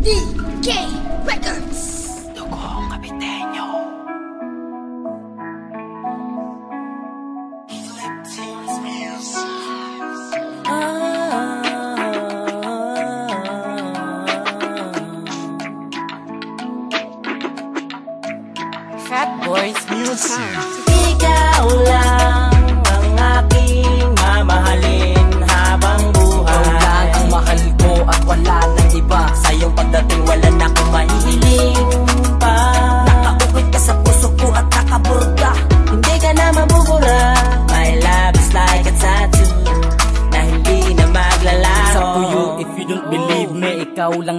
DK Records. Tocó capiteño. Fat Boys Music. Speak out loud.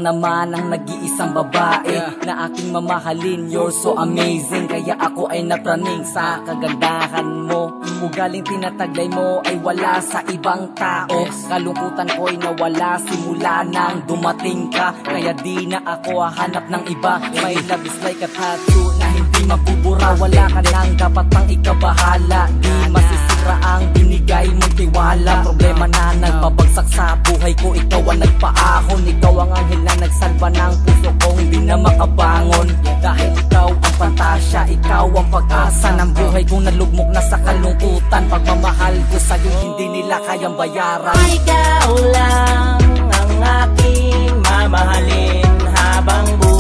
Naman ang nag-iisang babae Na aking mamahalin. You're so amazing Kaya ako ay napraning sa kagandahan mo. Ugaling tinataglay mo ay wala sa ibang tao. Kalungkutan ko'y nawala simula nang dumating ka. Kaya di na ako hahanap ng iba. My love is like a tattoo na hindi mabubura. Wala ka nang dapat pang ikabahala. Di masisira ang sa buhay ko Ikaw ang nagpaahon. Ikaw ang anghel na nagsalba ng puso kong di na makabangon. Dahil ikaw ang pantasya Ikaw ang pag-asa ng buhay kong nalugmok na sa kalungkutan. Pagmamahal ko sa'yo hindi nila kayang bayaran. Ikaw lang ang aking mamahalin habang buhay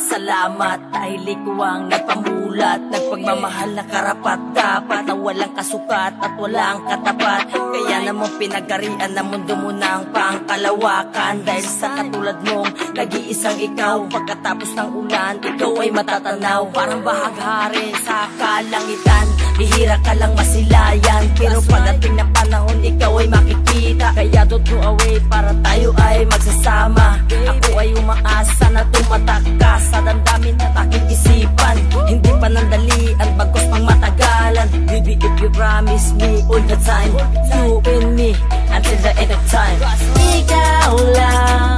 napakalaki pasasalamat Dahil ikaw ang nagpamulat Nagpagmamahal na karapat. Dapat Na walang kasukat at walang katapat. Kaya naman pinagarian ng mundo mo ng pangkalawakan. Dahil sa katulad mong nag-iisang ikaw Pagkatapos ng ulan, ikaw ay matatanaw. Parang bahaghari sa kalangitan. Bihira ka lang masilayan. Pero pagdating ng panahon, ikaw ay makikita. Kaya don't go away para tayo ay magsasama. Ako ay umaasa promise me all the time. You and me, until the end of time. Ikaw lang ang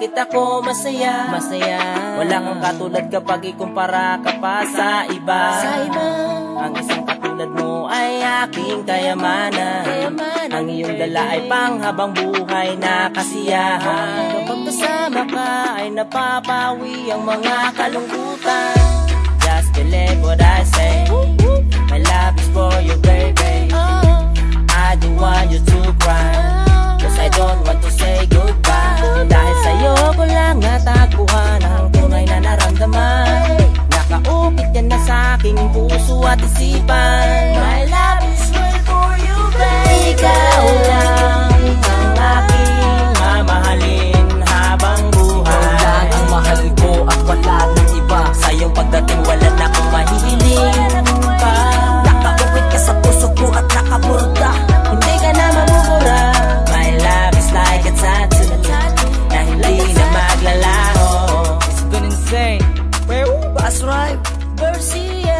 bakit ako masaya? Masaya. Wala kang katulad kapag ikumpara ka pa sa iba. Sa iba. Ang isang katulad mo ay aking kayamanan. Ang iyong dala ay panghabang buhay na kasiyahan. Kapag kasama ka ay napapawi ang mga kalungkutan ating puso at isipan. My love is made for you, baby. Ikaw lang ang aking mamahalin habang buhay. Ikaw lang ang mahal ko at wala ng iba. Sa iyong pagdating wala na akong mahihiling pa Nakauwit ka sa puso ko at nakaburda. Hindi ka na mamumura. My love is like a tattoo. Na hindi na maglalaho. It's been insane. Where? That's right. Garcia